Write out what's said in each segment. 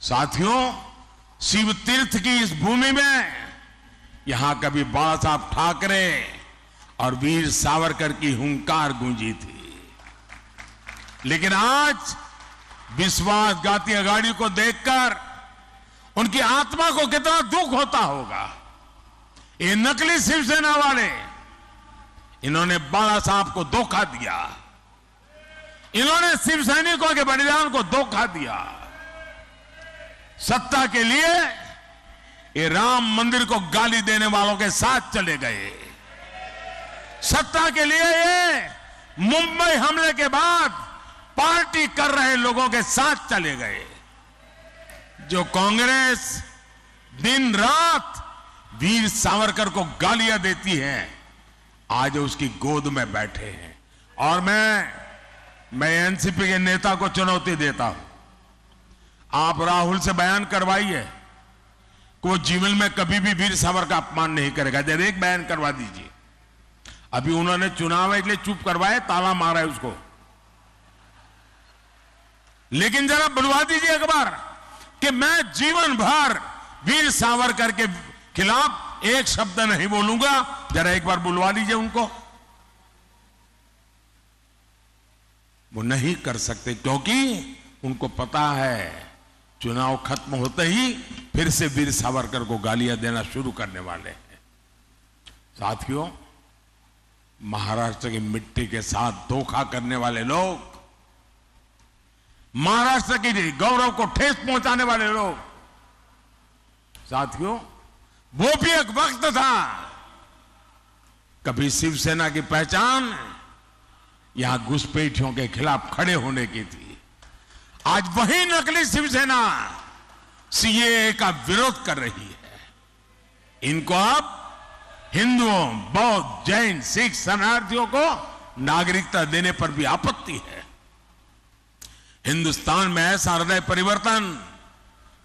साथियों, शिव तीर्थ की इस भूमि में यहाँ कभी बाला साहब ठाकरे और वीर सावरकर की हुंकार गूंजी थी। लेकिन आज विश्वासघाती अगाड़ी को देखकर उनकी आत्मा को कितना दुख होता होगा। ये नकली शिवसेना वाले, इन्होंने बाला साहब को धोखा दिया। इन्होंने शिव सैनिकों के बलिदान को धोखा दिया। सत्ता के लिए ये राम मंदिर को गाली देने वालों के साथ चले गए। सत्ता के लिए ये मुंबई हमले के बाद पार्टी कर रहे लोगों के साथ चले गए। जो कांग्रेस दिन रात वीर सावरकर को गालियाँ देती है, आज उसकी गोद में बैठे हैं। और मैं मैं एनसीपी के नेता को चुनौती देता हूँ। आप राहुल से बयान करवाइए। वो जीवन में कभी भी वीर सावर का अपमान नहीं करेगा। जब एक बयान करवा दीजिए। अभी उन्होंने चुनाव है, इसलिए चुप करवाए, ताला मारा है उसको। लेकिन जरा बुलवा दीजिए एक बार कि मैं जीवन भर वीर सावरकर के खिलाफ एक शब्द नहीं बोलूँगा। जरा एक बार बुलवा लीजिए उनको। वो नहीं कर सकते, क्योंकि उनको पता है चुनाव खत्म होते ही फिर से वीर सावरकर को गालियाँ देना शुरू करने वाले हैं। साथियों, महाराष्ट्र की मिट्टी के साथ धोखा करने वाले लोग, महाराष्ट्र की गौरव को ठेस पहुँचाने वाले लोग, साथियों, वो भी एक वक्त था। कभी शिवसेना की पहचान, यहाँ घुसपैठियों के खिलाफ खड़े होने की थी। आज वही नकली शिवसेना सीए का विरोध कर रही है। इनको अब हिंदुओं, बौद्ध, जैन, सिख शरणार्थियों को नागरिकता देने पर भी आपत्ति है। हिंदुस्तान में ऐसा हृदय परिवर्तन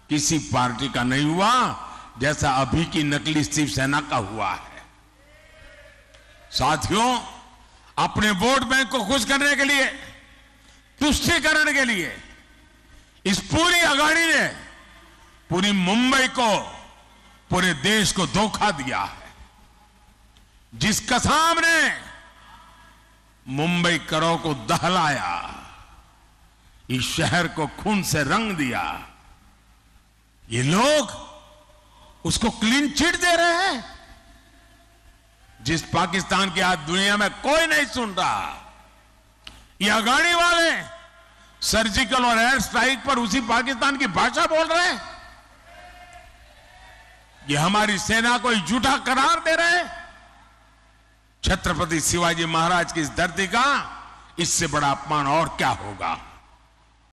किसी पार्टी का नहीं हुआ जैसा अभी की नकली शिवसेना का हुआ है। साथियों, अपने वोट बैंक को खुश करने के लिए, तुष्टिकरण के लिए इस पूरी अगाड़ी ने पूरी मुंबई को, पूरे देश को धोखा दिया है। जिस कसाम ने मुंबई करो को दहलाया, इस शहर को खून से रंग दिया, ये लोग उसको क्लीन चिट दे रहे हैं। जिस पाकिस्तान की आज दुनिया में कोई नहीं सुन रहा, ये अगाड़ी वाले सर्जिकल और एयर स्ट्राइक पर उसी पाकिस्तान की भाषा बोल रहे हैं। ये हमारी सेना को झूठा करार दे रहे हैं। छत्रपति शिवाजी महाराज की इस धरती का इससे बड़ा अपमान और क्या होगा?